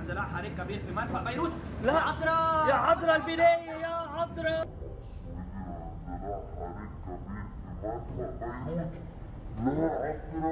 اندلاع حريق كبير في مرفأ بيروت. لا عطرة يا عذرا البنية يا عذرا لا عطرة يا عطرة البناية